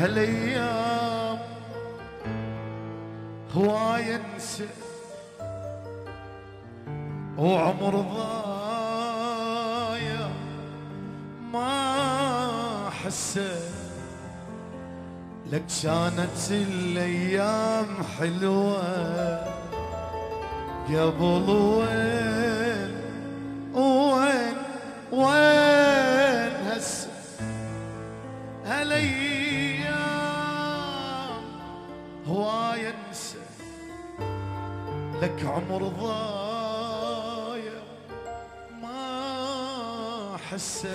هالايام هواي انسى وعمر ضايع ما حسيت. لك كانت الأيام حلوة قبل وين هواي انسى لك عمر ضايع. ما حسيت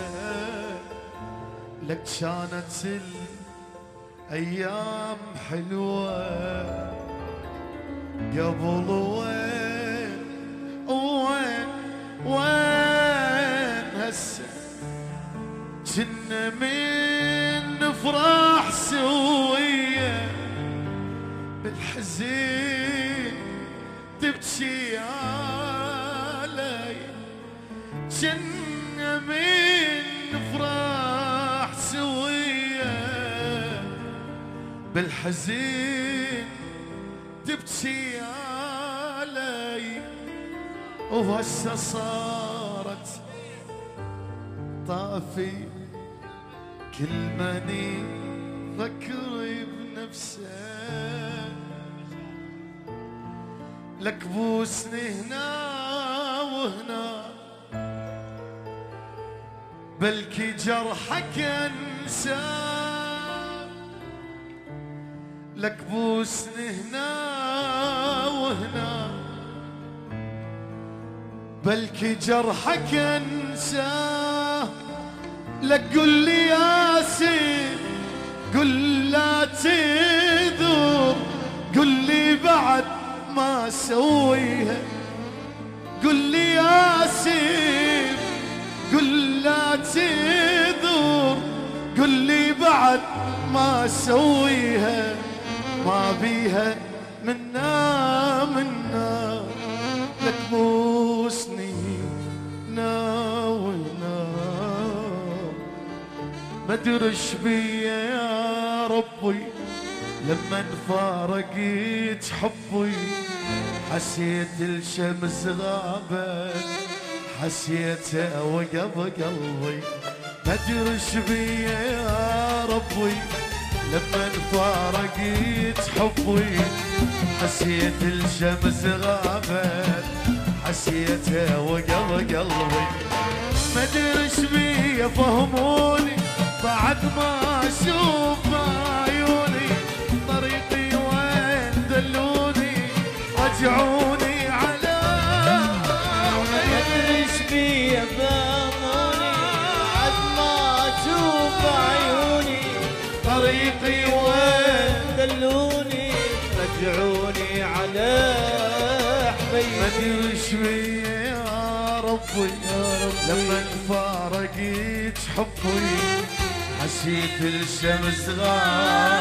لك كانت الأيام حلوة. قبل وين؟ وين؟ وين هسه؟ كنا من نفرح سوية. بالحزين تبكي علي. كنا من نفرح سوية. بالحزين تبكي علي. وهسه صارت طافي. كل مني فكري بنفسه. لك بوسني هنا وهنا. بلكي جرحك انساه لك بوسني هنا وهنا. بلكي جرحك انساه لك قل لي ياسين قل لا تذوب. قل لي بعد ما أسويها. قل لي ياسين قل لا تذوب قل لي بعد ما أسويها ما بيها منا منا. لك بوسني ناونا ما ادريش بيا يا ربي. لما فارقت حبي حسيت الشمس غابت حسيتها وقف قلبي. ما ادريش بيا يا ربي؟ لما فارقت حبي حسيت الشمس غابت حسيتها وقف قلبي. ما أدري إيش بيا فهموني بعد ما أشوف رجعوني على إيش بي فهموني بعد ما أشوف عيوني. طريقي وين دلوني؟ رجعوني على حبيبي. ادري إيش بيا يا ربي. لما فارقت حبي حسيت الشمس غابت